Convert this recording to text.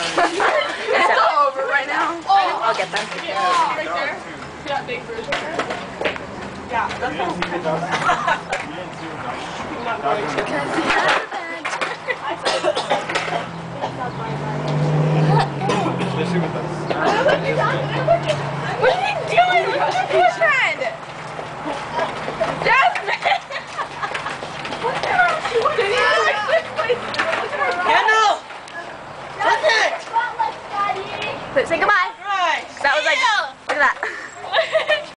it's all over right now. Oh, I'll get them. Yeah, right there. Yeah, big version? Yeah, that's Especially with us. What you But say goodbye. Right. That was like, look at that.